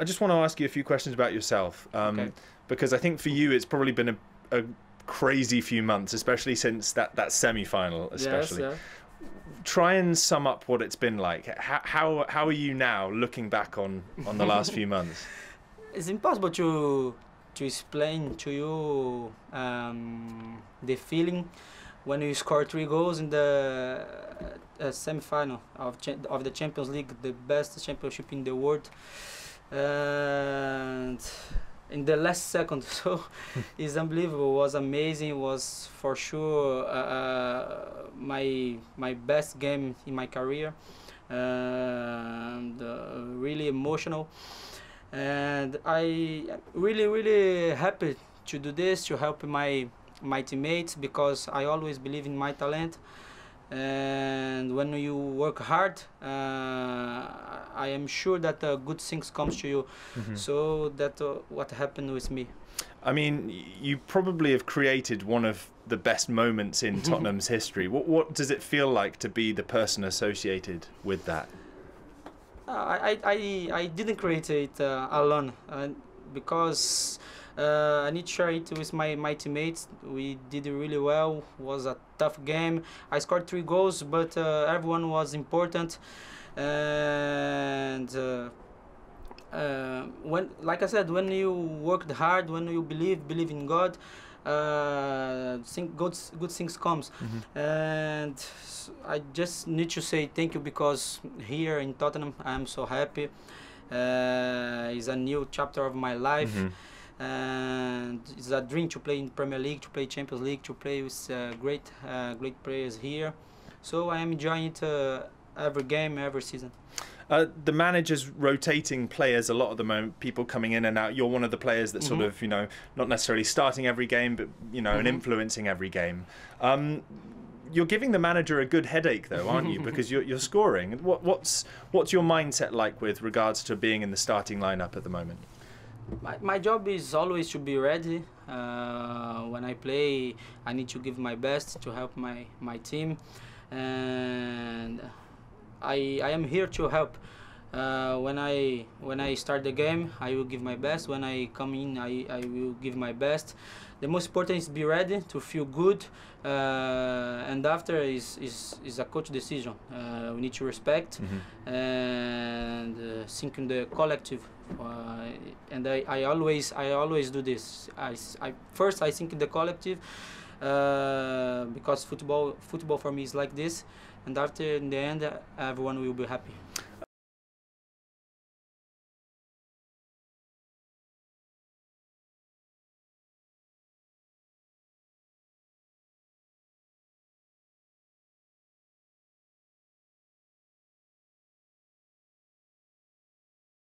I just want to ask you a few questions about yourself, um, Okay. because I think for you it's probably been a, a crazy few months, especially since that that semi-final. Especially, Yes, try and sum up what it's been like. How how, how are you now looking back on on the last few months? It's impossible to to explain to you um, the feeling when you score three goals in the uh, semi-final of cha- of the Champions League, the best championship in the world, and in the last second. So it's unbelievable. It was amazing. It was for sure uh, uh, my my best game in my career, and uh, really emotional. And I really really happy to do this to help my my teammates because I always believe in my talent. And when you work hard, uh, I am sure that uh, good things comes to you. Mhm. So that uh, what happened with me. I mean, you probably have created one of the best moments in Tottenham's history. What what does it feel like to be the person associated with that? Uh, I, I, I didn't create it uh, alone uh, because uh, I need to share it with my, my teammates. We did really well. was a tough game. I scored three goals, but uh, everyone was important. And uh, uh, when, like I said, when you worked hard, when you believe, believe in God, uh, think good, good things comes and I just need to say thank you because here in Tottenham I'm so happy. Uh, it's a new chapter of my life, Mhm. and it's a dream to play in Premier League, to play Champions League, to play with uh, great, uh, great players here. So I am enjoying it uh, every game, every season. Uh, the manager's rotating players a lot at the moment. People coming in and out. You're one of the players that sort Mhm. of, you know, not necessarily starting every game, but you know, and Mhm. influencing every game. Um, you're giving the manager a good headache, though, aren't you? Because you're, you're scoring. What, what's what's your mindset like with regards to being in the starting lineup at the moment? My, my job is always to be ready. Uh, when I play, I need to give my best to help my, my team, and I, I am here to help. Uh, when I when I start the game, I will give my best. When I come in, I, I will give my best. The most important is be ready to feel good, uh, and after is, is is a coach decision. Uh, we need to respect and uh, think in the collective. Uh, and I, I always I always do this. I, I- first I think in the collective uh, because football football for me is like this, and after in the end everyone will be happy.